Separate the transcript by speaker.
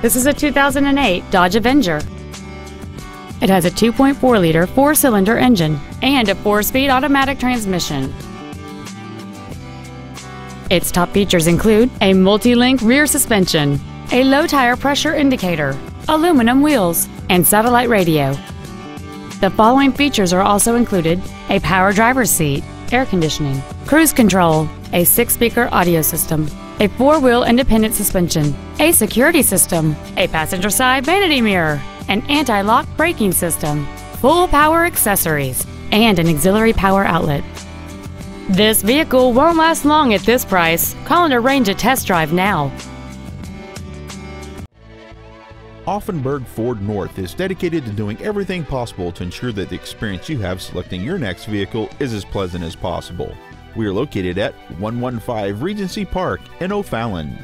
Speaker 1: This is a 2008 Dodge Avenger. It has a 2.4 liter four cylinder engine and a four speed automatic transmission. Its top features include a multi link rear suspension, a low tire pressure indicator, aluminum wheels, and satellite radio. The following features are also included a power driver's seat, air conditioning, cruise control, a six speaker audio system, a four wheel independent suspension, a security system, a passenger side vanity mirror, an anti lock braking system, full power accessories, and an auxiliary power outlet. This vehicle won't last long at this price. Call and arrange a test drive now.
Speaker 2: Auffenberg Ford North is dedicated to doing everything possible to ensure that the experience you have selecting your next vehicle is as pleasant as possible. We are located at 115 Regency Park in O'Fallon.